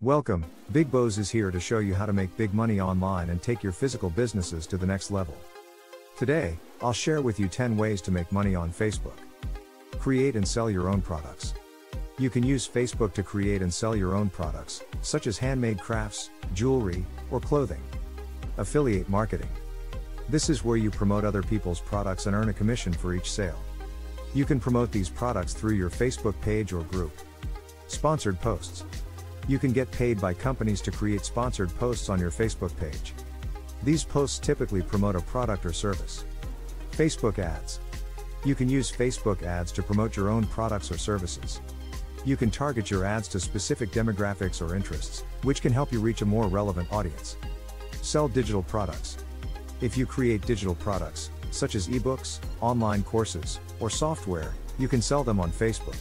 Welcome, Big Boz is here to show you how to make big money online and take your physical businesses to the next level. Today, I'll share with you 10 ways to make money on Facebook. Create and sell your own products. You can use Facebook to create and sell your own products, such as handmade crafts, jewelry, or clothing. Affiliate marketing. This is where you promote other people's products and earn a commission for each sale. You can promote these products through your Facebook page or group. Sponsored posts. You can get paid by companies to create sponsored posts on your Facebook page. These posts typically promote a product or service. Facebook ads. You can use Facebook ads to promote your own products or services. You can target your ads to specific demographics or interests, which can help you reach a more relevant audience. Sell digital products. If you create digital products, such as ebooks, online courses, or software, you can sell them on Facebook.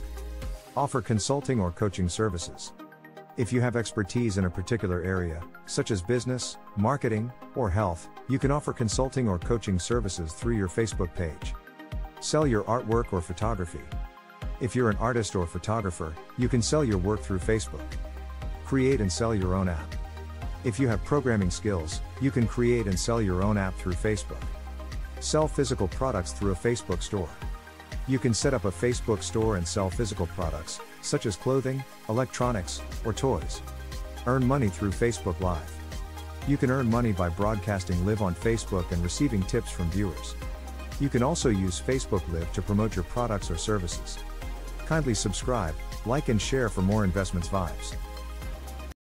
Offer consulting or coaching services. If you have expertise in a particular area, such as business, marketing, or health, you can offer consulting or coaching services through your Facebook page. Sell your artwork or photography. If you're an artist or photographer, you can sell your work through Facebook. Create and sell your own app. If you have programming skills, you can create and sell your own app through Facebook. Sell physical products through a Facebook store. You can set up a Facebook store and sell physical products, such as clothing, electronics, or toys. Earn money through Facebook Live. You can earn money by broadcasting live on Facebook and receiving tips from viewers. You can also use Facebook Live to promote your products or services. Kindly subscribe, like and share for more investments vibes.